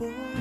boy.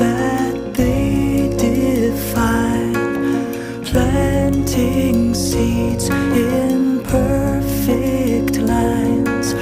That they define, planting seeds in perfect lines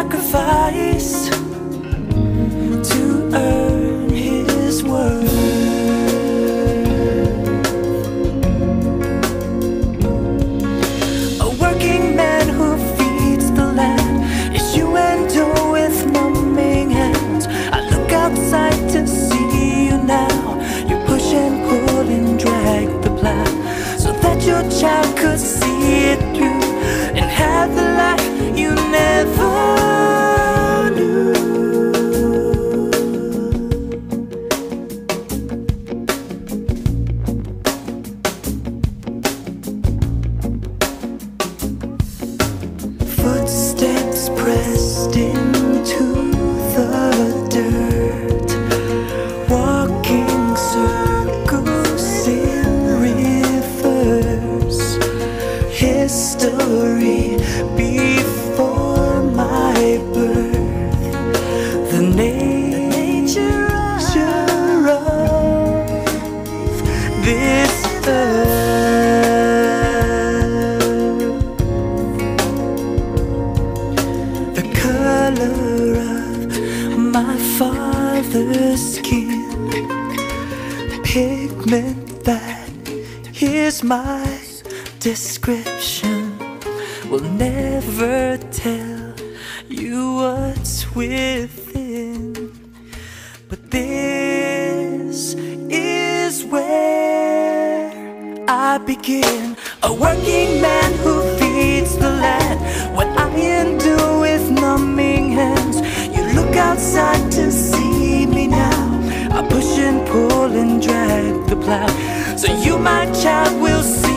sacrifice to earn his worth. A working man who feeds the land is you and I with numbing hands. I look outside to see you now. You push and pull and drag the plow so that your child could see it through and have the life you never my father's skin, the pigment that is my description, will never tell you what's within. But this is where I begin. A working the plow. So you, my child, will see